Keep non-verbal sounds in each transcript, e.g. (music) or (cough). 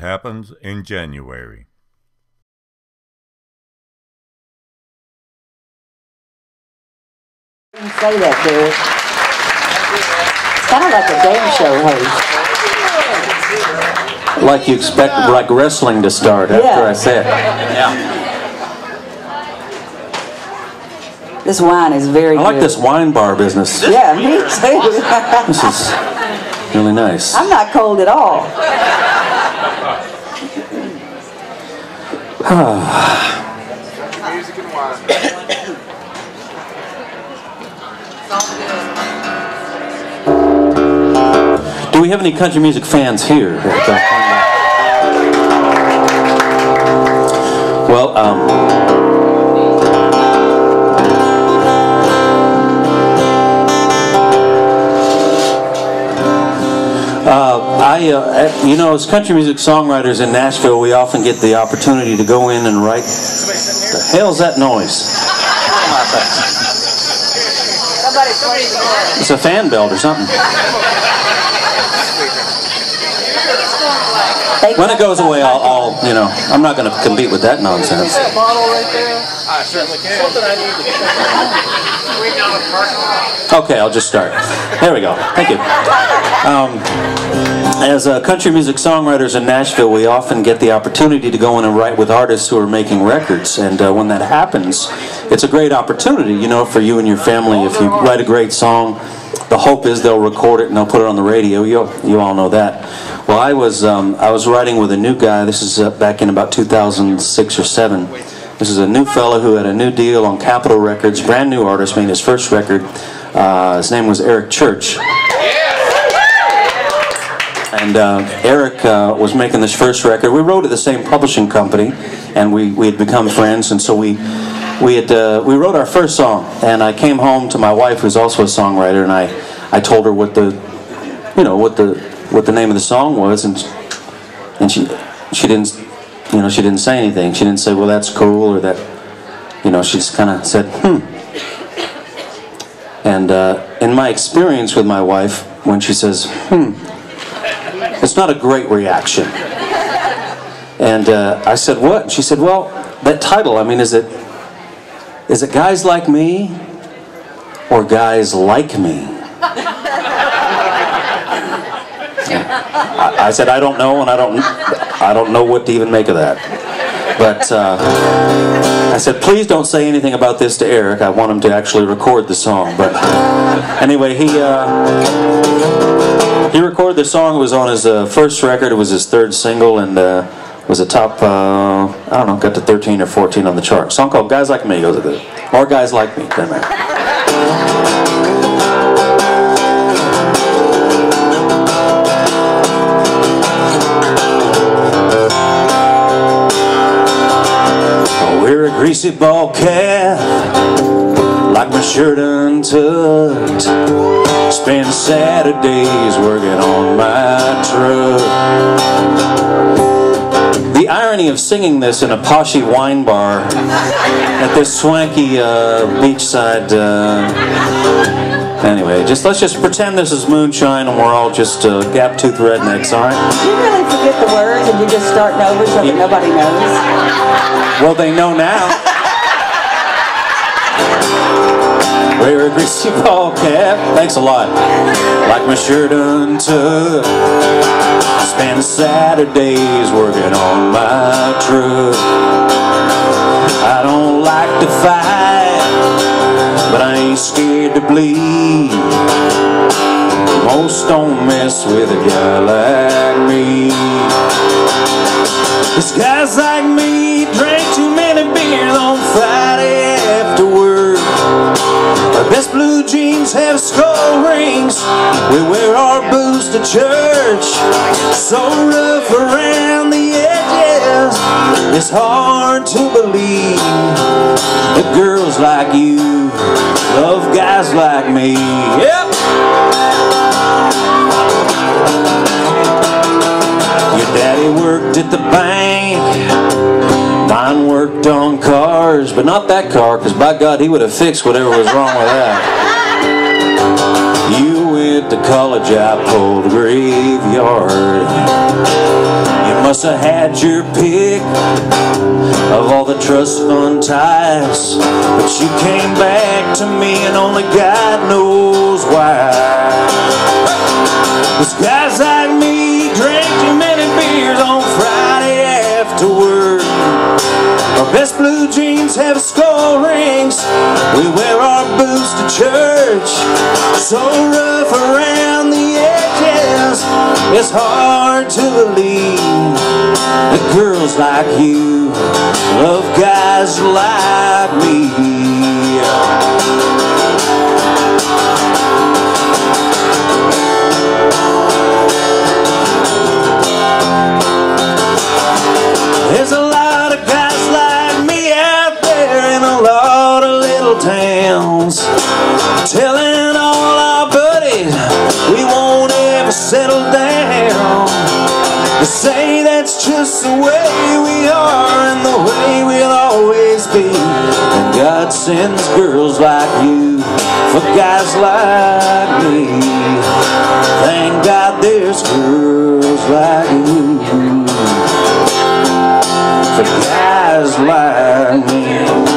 happens in January. say that, Deric. It's kind of like a game show host. Like you expect, like wrestling to start after Yeah. I say it. This wine is very I like good. this wine bar business. Yeah, me too. This is really nice. I'm not cold at all. Music and wine. Do we have any country music fans here? Well, um, I, uh, you know, as country music songwriters in Nashville, we often get the opportunity to go in and write. The hell's that noise? It's a fan belt or something. (laughs) They When it goes away, I'll, I'll you know, I'm not going to compete with that nonsense. I certainly can. Something I need to. Waiting on a parking lot. Okay, I'll just start. There we go. Thank you. Um, as uh, country music songwriters in Nashville, we often get the opportunity to go in and write with artists who are making records. And uh, when that happens, it's a great opportunity, you know, for you and your family. If you write a great song, the hope is they'll record it and they'll put it on the radio. You, you all know that. Well, I was um, I was writing with a new guy. This is uh, back in about 2006 or seven. This is a new fellow who had a new deal on Capitol Records, brand new artist, made his first record. Uh, his name was Eric Church. And uh, Eric uh, was making this first record. We wrote at the same publishing company, and we, we had become friends. And so we we had uh, we wrote our first song. And I came home to my wife, who's also a songwriter, and I I told her what the you know what the what the name of the song was, and and she she didn't you know she didn't say anything. She didn't say, well, that's cool, or that you know she just kind of said, hmm. And uh, in my experience with my wife, when she says, hmm, it's not a great reaction. And uh, I said, what? She said, well, that title, I mean, is it, is it guys like me or guys like me? I, said, I don't know, and I don't, I don't know what to even make of that. But uh, I said, please don't say anything about this to Eric. I want him to actually record the song. But anyway, he uh, he recorded the song. It was on his uh, first record. It was his third single, and uh, was a top. Uh, I don't know, got to 13 or 14 on the chart. A song called "Guys Like Me" goes with it, or "Guys Like Me." Doesn't matter. We're a greasy ball calf, like my shirt untucked. Spend Saturdays working on my truck. The irony of singing this in a poshy wine bar at this swanky uh, beachside. Uh, anyway, just let's just pretend this is moonshine and we're all just uh, gap-toothed rednecks, all right? You really forget the words and you're just starting over so that nobody knows. Well, they know now. Wear a greasy ball cap. Thanks a lot. Like my shirt untucked. Spend Saturdays working on my truck. I don't like to fight, but I ain't scared to bleed. Most don't mess with a guy like me. These guys like me Blue jeans have skull rings. We wear our boots to church. So rough around the edges, it's hard to believe that girls like you love guys like me. Yep. Your daddy worked at the bank. Mine worked on cars, but not that car, because by God, he would have fixed whatever was wrong with that. You went to college, I pulled a graveyard. You Must have had your pick of all the trust fund ties. But you came back to me and only God knows why. Cause guys like me drink too many beers on Friday after work. Our best blue jeans have skull rings. We wear our boots to church. So rough around the edges, it's hard to believe that girls like you love guys like me. Towns Telling all our buddies we won't ever settle down. They say that's just the way we are and the way we'll always be. And God sends girls like you for guys like me. Thank God there's girls like you. For guys like me.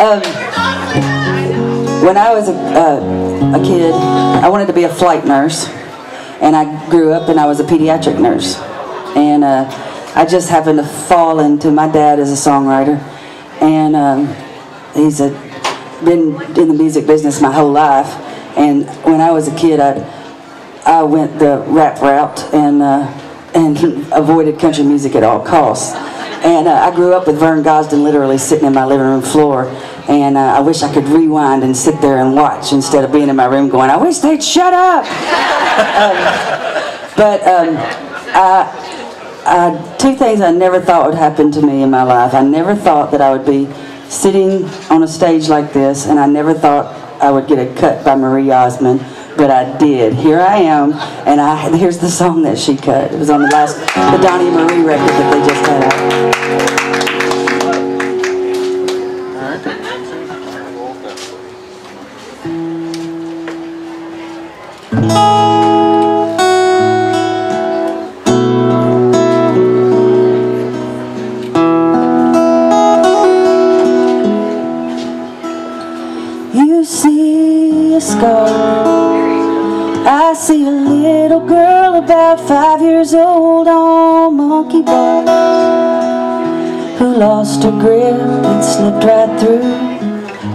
Um, when I was a, uh, a kid, I wanted to be a flight nurse, and I grew up and I was a pediatric nurse, and uh, I just happened to fall into my dad as a songwriter, and um, he's a, been in the music business my whole life, and when I was a kid, I I went the rap route and uh, and (laughs) avoided country music at all costs. And uh, I grew up with Vern Gosdin literally sitting in my living room floor. And uh, I wish I could rewind and sit there and watch instead of being in my room going, I wish they'd shut up. um, (laughs) but um, I, I, two things I never thought would happen to me in my life. I never thought that I would be sitting on a stage like this, and I never thought I would get a cut by Marie Osmond but I did. Here I am, and I here's the song that she cut. It was on the last, the Donny Marie record that they just had out. See a scar. I see a little girl about five years old on monkey bars who lost her grip and slipped right through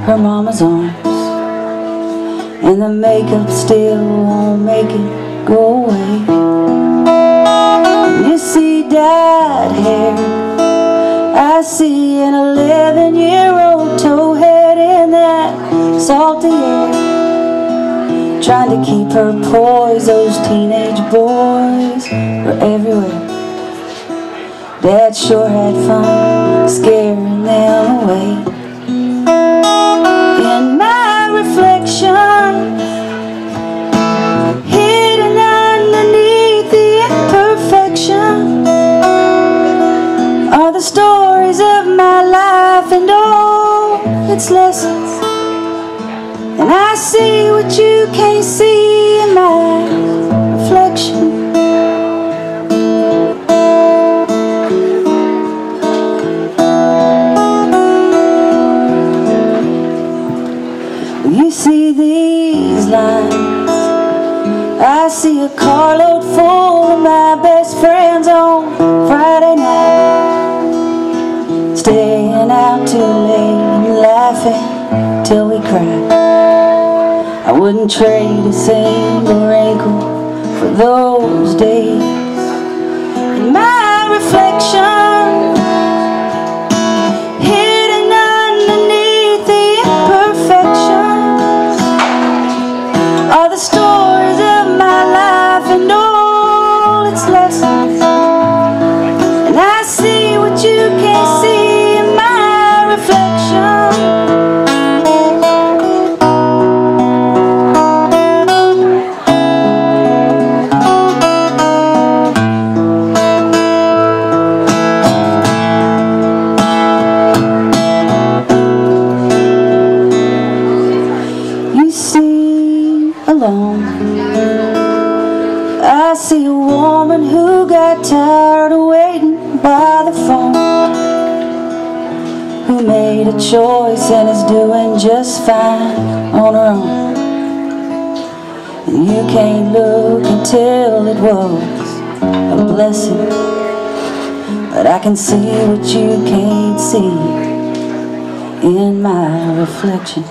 her mama's arms. And the makeup still won't make it go away. You see dyed poise. Those teenage boys were everywhere. Dad sure had fun scaring them away. In my reflection, hidden underneath the imperfection, are the stories of my life and all its lessons. See what you can't see in my reflection. You see these lines. I see a carload full of my best friends on Friday night. Staying out too late and laughing till we cry. Wouldn't trade a single wrinkle for those days. In my reflection, choice and is doing just fine on her own. And you can't look until it was a blessing. But I can see what you can't see in my reflection.